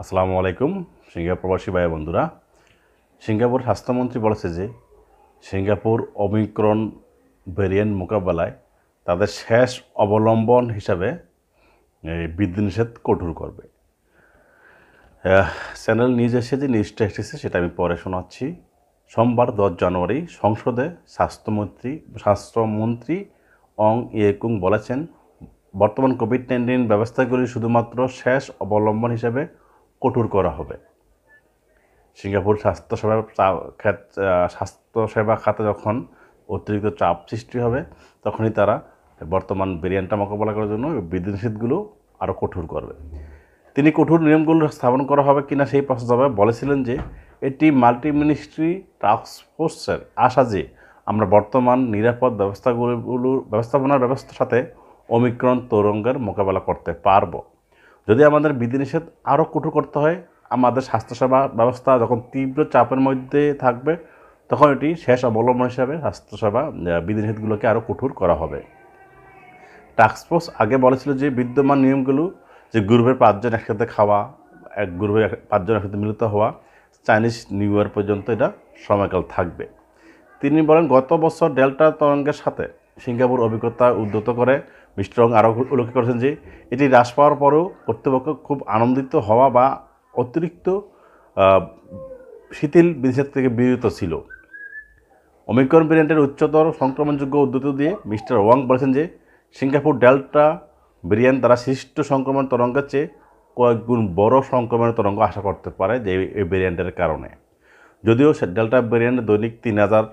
আসসালামু আলাইকুম, সিঙ্গাপুর প্রবাসী ভাই বন্ধুরা। সিঙ্গাপুর স্বাস্থ্যমন্ত্রী বলেছে যে, সিঙ্গাপুর অমিক্রণ ভেরিয়েন্ট মোকাবেলায় তাদের শেষ অবলম্বন হিসাবে বিধিনিষেধ কঠোর করবে। চ্যানেল নিউজ এসে যে নিউজটা এসেছে সেটা আমি পরে শোনাচ্ছি। সোমবার দশ জানুয়ারি সংসদে স্বাস্থ্যমন্ত্রী স্বাস্থ্যমন্ত্রী অং ইয়েকুং বলেছেন, বর্তমান কোভিড নাইন্টিন ব্যবস্থাগুলি শুধুমাত্র শেষ অবলম্বন হিসেবে কঠোর করা হবে। সিঙ্গাপুর স্বাস্থ্যসেবা স্বাস্থ্যসেবা খাতে যখন অতিরিক্ত চাপ সৃষ্টি হবে, তখনই তারা বর্তমান ভেরিয়েন্টটা মোকাবেলা করার জন্য বিধিনিষেধগুলো আরও কঠোর করবে। তিনি কঠোর নিয়মগুলো স্থাপন করা হবে কিনা সেই প্রস্তাবে বলেছিলেন যে, এটি মাল্টি মিনিস্ট্রি টাস্কফোর্সের আশা যে, আমরা বর্তমান নিরাপদ ব্যবস্থাগুলোর ব্যবস্থাপনার ব্যবস্থার সাথে অমিক্রণ তরঙ্গের মোকাবেলা করতে পারব। যদি আমাদের বিধিনিষেধ আরও কঠোর করতে হয়, আমাদের স্বাস্থ্যসেবা ব্যবস্থা যখন তীব্র চাপের মধ্যে থাকবে, তখন এটি শেষ অবলম্বন হিসাবে স্বাস্থ্যসেবা বিধিনিষেধগুলোকে আরও কঠোর করা হবে। টাস্কফোর্স আগে বলেছিল যে বিদ্যমান নিয়মগুলো, যে গ্রুপের পাঁচজন একসাথে খাওয়া, এক গ্রুপের পাঁচজন একসাথে মিলিত হওয়া চাইনিজ নিউ ইয়ার পর্যন্ত এটা সময়কাল থাকবে। তিনি বলেন, গত বছর ডেল্টা তরঙ্গের সাথে সিঙ্গাপুর অভিজ্ঞতা উদ্ধত করে মিস্টার রং আরও উল্লেখ করেছেন যে, এটি হ্রাস পাওয়ার পরেও কর্তৃপক্ষ খুব আনন্দিত হওয়া বা অতিরিক্ত শিথিল বিধিনিষেধ থেকে বিরত ছিল। অমিক্রণ ভেরিয়েন্টের উচ্চতর সংক্রমণযোগ্য উদ্ধৃত দিয়ে মিস্টার ওয়াং বলেছেন যে, সিঙ্গাপুর ডেল্টা ভেরিয়েন্ট দ্বারা সৃষ্ট সংক্রমণ তরঙ্গের চেয়ে কয়েক গুণ বড় সংক্রমণের তরঙ্গ আশা করতে পারে যে, এই- ভেরিয়েন্টের কারণে। যদিও ডেল্টা ভেরিয়েন্ট দৈনিক তিন হাজার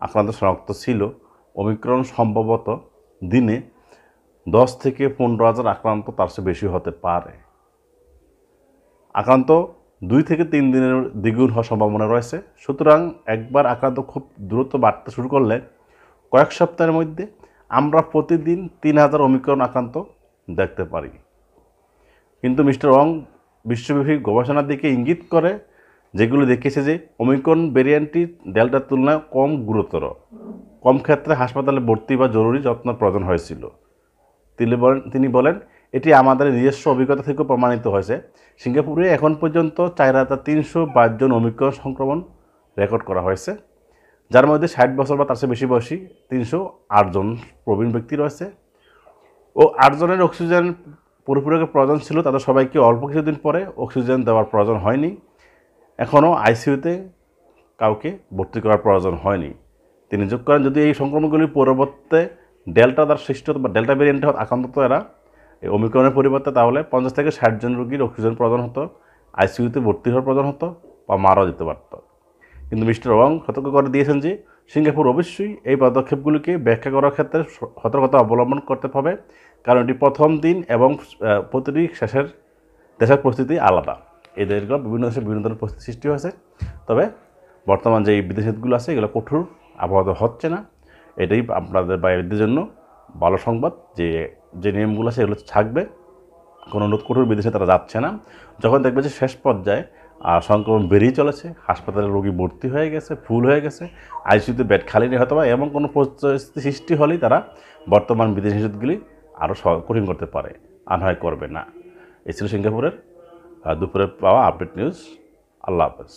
আক্রান্ত শনাক্ত ছিল অমিক্রণ সম্ভবত দিনে দশ থেকে পনেরো হাজার আক্রান্ত তার চেয়ে বেশি হতে পারে। আক্রান্ত দুই থেকে তিন দিনের দ্বিগুণ হওয়ার সম্ভাবনা রয়েছে। সুতরাং একবার আক্রান্ত খুব দ্রুত বাড়তে শুরু করলে কয়েক সপ্তাহের মধ্যে আমরা প্রতিদিন তিন হাজার অমিক্রণ আক্রান্ত দেখতে পারি। কিন্তু মিস্টার ওয়াং বিশ্বব্যাপী গবেষণার দিকে ইঙ্গিত করে, যেগুলো দেখিয়েছে যে অমিক্রণ ভেরিয়েন্টটি ডেল্টার তুলনায় কম গুরুতর। কম ক্ষেত্রে হাসপাতালে ভর্তি বা জরুরি যত্ন প্রয়োজন হয়েছিল। তিনি বলেন তিনি বলেন, এটি আমাদের নিজস্ব অভিজ্ঞতা থেকেও প্রমাণিত হয়েছে। সিঙ্গাপুরে এখন পর্যন্ত চার হাজার তিনশো জন অমিক্রণ সংক্রমণ রেকর্ড করা হয়েছে, যার মধ্যে ষাট বছর বা তার চেয়ে বেশি বয়সী তিনশো আটজন প্রবীণ ব্যক্তি রয়েছে। ও আটজনের অক্সিজেন পুরোপুরি প্রয়োজন ছিল, তাদের সবাইকে অল্প কিছুদিন পরে অক্সিজেন দেওয়ার প্রয়োজন হয়নি। এখনও আইসিইউতে কাউকে ভর্তি করার প্রয়োজন হয়নি। তিনি যোগ করেন, যদি এই সংক্রমণগুলি পরবর্তী ডেল্টা দ্বারা সৃষ্ট বা ডেল্টা ভেরিয়েন্টে আক্রান্ত এরা। এই অমিক্রণের পরিবর্তে তাহলে পঞ্চাশ থেকে ষাট জন রোগীর অক্সিজেন প্রয়োজন হতো আইসিইউতে ভর্তি হওয়ার প্রয়োজন হতো বা মারাও যেতে পারত। কিন্তু মিস্টার ওয়াং সতর্ক করে দিয়েছেন যে, সিঙ্গাপুর অবশ্যই এই পদক্ষেপগুলিকে ব্যাখ্যা করার ক্ষেত্রে সতর্কতা অবলম্বন করতে হবে, কারণ এটি প্রথম দিন এবং প্রতিটি শেষের দেশের পরিস্থিতি আলাদা। এই দেশগুলো বিভিন্ন দেশে বিভিন্ন ধরনের পরিস্থিতি সৃষ্টি হয়েছে। তবে বর্তমান যে বিদেশগুলো আছে, এগুলো কঠোর আবহাওয়া হচ্ছে না। এটাই আপনাদের বাইরের জন্য ভালো সংবাদ যে যে নিয়মগুলো আছে এগুলো থাকবে। কোনো কঠোর বিদেশে তারা যাচ্ছে না। যখন দেখবে যে শেষ পর্যায়ে আর সংক্রমণ বেরিয়ে চলেছে, হাসপাতালে রোগী ভর্তি হয়ে গেছে, ফুল হয়ে গেছে আইসিউতে বেড খালি নেই হয়তো বা এমন কোনো পরিস্থিতি সৃষ্টি হলেই তারা বর্তমান বিদেশি নিষেধগুলি আরও কঠিন করতে পারে আর হয় করবে না। এই ছিল সিঙ্গাপুরের দুপুরে পাওয়া আপডেট নিউজ। আল্লাহ হাফেজ।